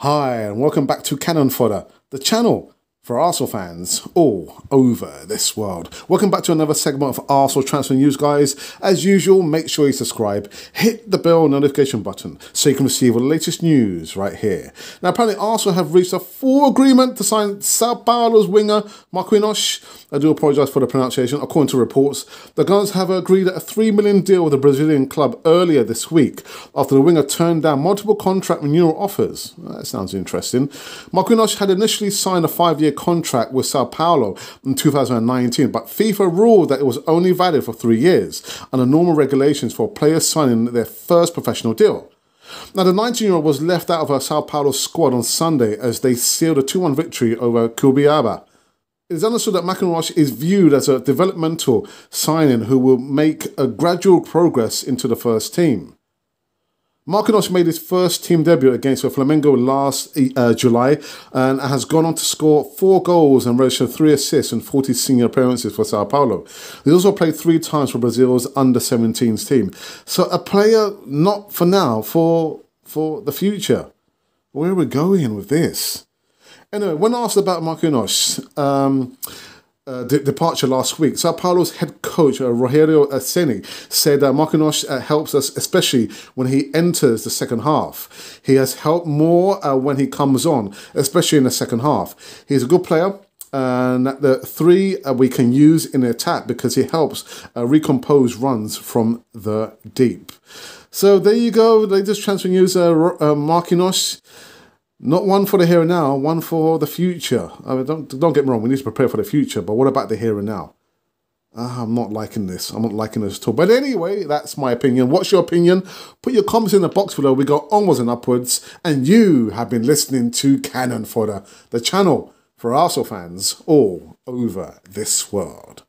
Hi, and welcome back to Cannon Fodder, the channel for Arsenal fans all over this world. Welcome back to another segment of Arsenal transfer news, guys. As usual, make sure you subscribe, hit the bell notification button so you can receive the latest news right here. Now, apparently, Arsenal have reached a full agreement to sign Sao Paulo's winger Marquinhos. I do apologise for the pronunciation. According to reports, the Gunners have agreed a three million deal with the Brazilian club earlier this week after the winger turned down multiple contract renewal offers. That sounds interesting. Marquinhos had initially signed a five-year contract with Sao Paulo in 2019, but FIFA ruled that it was only valid for three years under normal regulations for players signing their first professional deal. Now, the 19 year old was left out of a Sao Paulo squad on Sunday as they sealed a 2 1 victory over Coritiba. It is understood that Marquinhos is viewed as a developmental signing who will make a gradual progress into the first team. Marquinhos made his first team debut against Flamengo last uh, July and has gone on to score four goals and register three assists in 40 senior appearances for Sao Paulo. He also played three times for Brazil's under 17s team. So a player not for now, for for the future. Where are we going with this? Anyway, when asked about Marquinhos, um, uh, de departure last week. Sao Paulo's head coach, uh, Rogério Ceni, said that Marquinhos uh, helps us, especially when he enters the second half. He has helped more uh, when he comes on, especially in the second half. He's a good player. And the three uh, we can use in the attack because he helps uh, recompose runs from the deep. So there you go. Latest transfer news. Uh, Marquinhos not one for the here and now, one for the future. I mean, don't, don't get me wrong, we need to prepare for the future, but what about the here and now? Uh, I'm not liking this. I'm not liking this at all. But anyway, that's my opinion. What's your opinion? Put your comments in the box below. We go onwards and upwards. And you have been listening to Cannon Fodder, the channel for Arsenal fans all over this world.